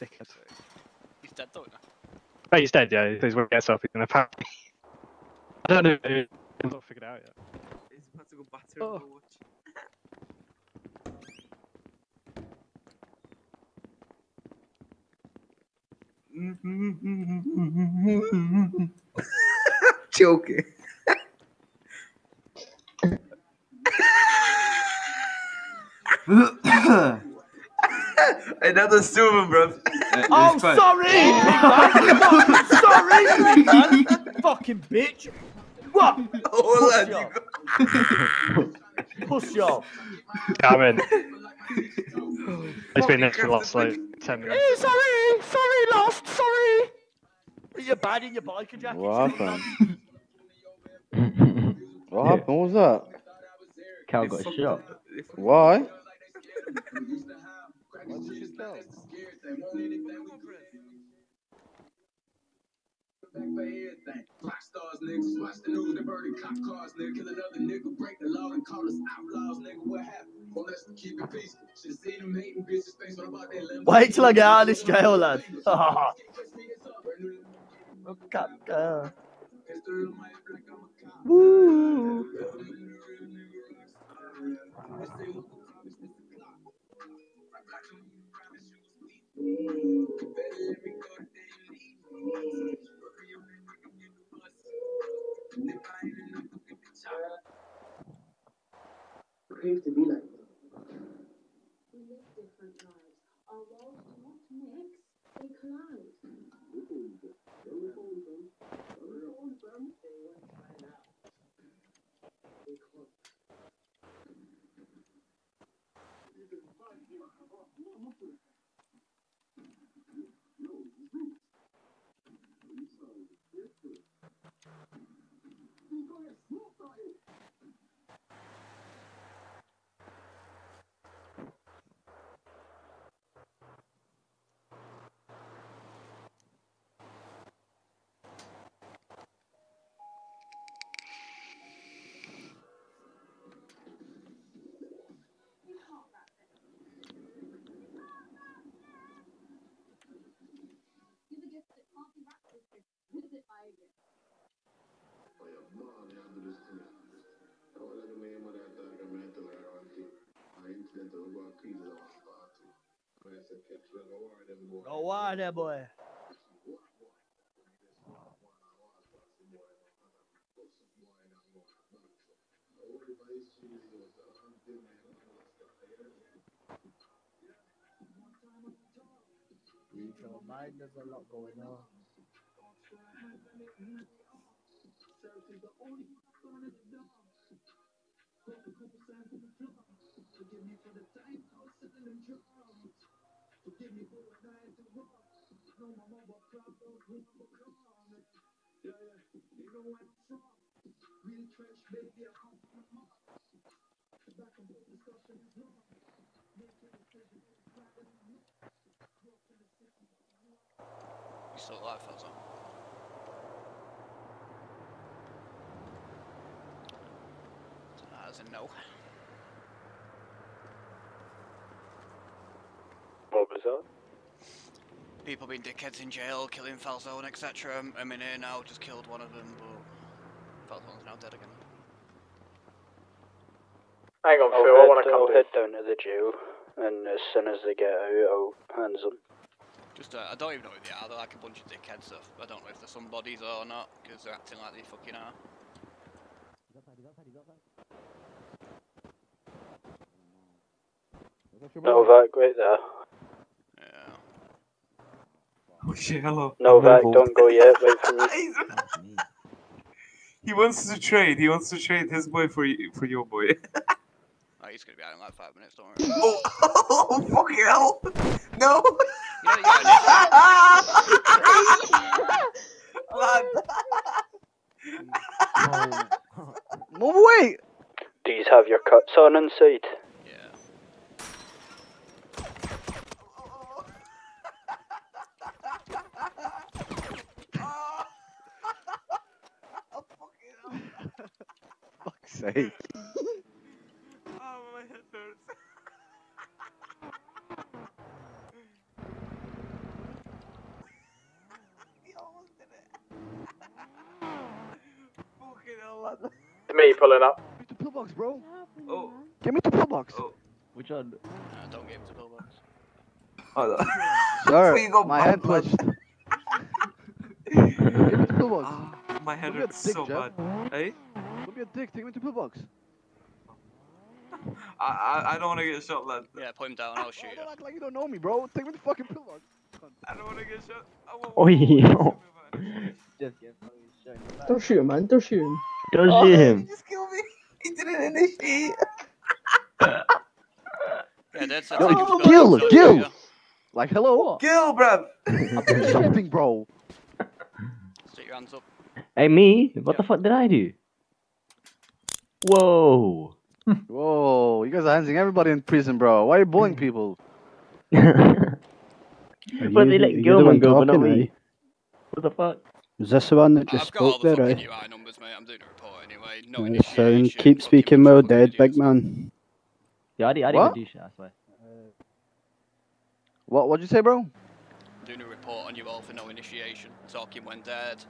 Dickhead. He's dead though. now. Oh, he's dead, yeah. He's when he gets up, he's gonna apparently. I don't know. I've not figured it out yet. He's about to go batter Oh. Overwatch. Joking. Another super, bro. Oh, sorry! big man. sorry, big man. Fucking bitch. What? Oh, Push lad, you. Push off. Yeah, I'm in. It's been there for the last like ten minutes. Hey, sorry, sorry, lost, sorry. You're bad in your biker jacket. What big man. happened? what happened? What was that? Cal got shot. Why? Rock stars, niggas, watch the news, they burning cop cars, nigga. Kill another nigga, break the law and call us outlaws, nigga. What happened? Well, let's keep it seen them hating bitches, face what about that limbo? Wait till I get out of this jail, lad. Uh, Woo. Mix, they collide. Mm-hmm. Go on there, boy. Mind, there's a lot going on. You still alive, Felzo? As in no. What was that? People being dickheads in jail, killing Falzone, etc. I'm in here now, just killed one of them, but Falzone's now dead again. Hang on, I'll Phil, I want to come I'll to head down to the jail, and as soon as they get out, I'll hands them. Just, uh, I don't even know if they are, they're like a bunch of dickheads, so I don't know if they're somebodies or not, because they're acting like they fucking are. Novak, right there. Oh shit, hello. Novak, I'm don't go yet, wait for me. He wants to trade. He wants to trade his boy for y- for your boy. Oh, he's gonna be out in like five minutes, don't worry. oh, oh, fucking hell! No! Move away! Do you have your cuts on inside? sake. oh, Me pulling up. Give me the pillbox, bro. Oh. Give me the pillbox. Oh. Which one? No, don't give him the pillbox. Oh, no. Sir, so my head pushed. give me the pillbox. Oh, my head hurts so Jeff. bad. Hey? Don't be a dick. Take me to pillbox. I, I, I don't want to get shot, lad. Yeah, put him down. I'll shoot you. don't act like you don't know me, bro. Take me to fucking pillbox. I don't want to get shot. I won't- Oh, yo. Just get fucking shot. Don't shoot him, man. Don't shoot him. Don't Oh, shoot He just killed me. He didn't initiate. Yeah, that's it. Yo, Take him to Gil, pillbox, I'll Gil. shoot you. Like, hello? Kill, bruv. Do something, bro. Stick your hands up. Hey, me? What the fuck did I do? Whoa. Whoa, you guys are handing everybody in prison, bro. Why are you bullying people? but they let Gilman go, but not me. What the fuck? Was this the one that just I've spoke the there, fucking eh? UI numbers, mate. I'm doing a report anyway. No Uh, sound, keep speaking fucking well, dead, idiots. big man. Yeah, I didn't, I didn't do shit, I swear. What? What'd you say, bro? Doing a report on you all for no initiation. Talking when dead,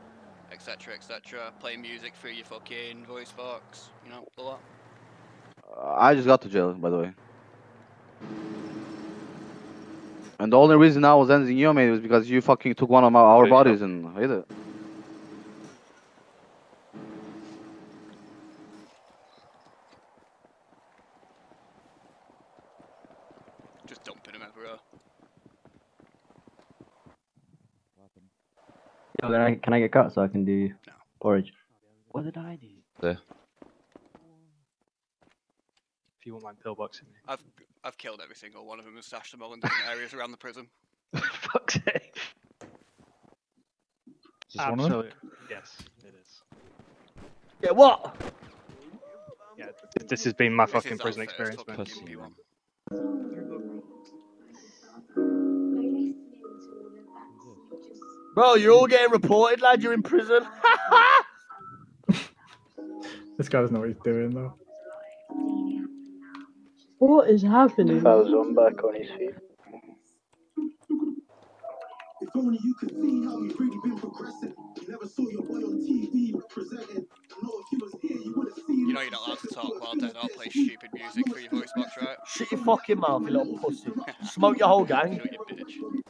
etc., etc. Play music through your fucking voice box. You know, all that. Uh, I just got to jail, by the way. And the only reason I was ending you, mate, was because you fucking took one of my, our There you go. bodies and hit it. Just dumping him everywhere. Yo, can I, can I get cut so I can do No. porridge? What did I do? There. If you want my pillbox in I've I've killed every single one of them and stashed them all in different areas around the prison. me. Fuck's sake. Just one of them? Absolutely. Yes, it is. Yeah, what? Yeah, this has been my This fucking prison experience, man. Bro, you're all getting reported, lad. You're in prison. This guy doesn't know what he's doing, though. What is happening? Falzone back on his feet. If only you could see how we've really been progressing. You never saw your boy on TV presenting. I know if he was here, you would have seen. You know you're not allowed to talk while dead or play stupid music through your voice box, right? Shut your fucking mouth, you little pussy. Smoke your whole gang. Shut your bitch.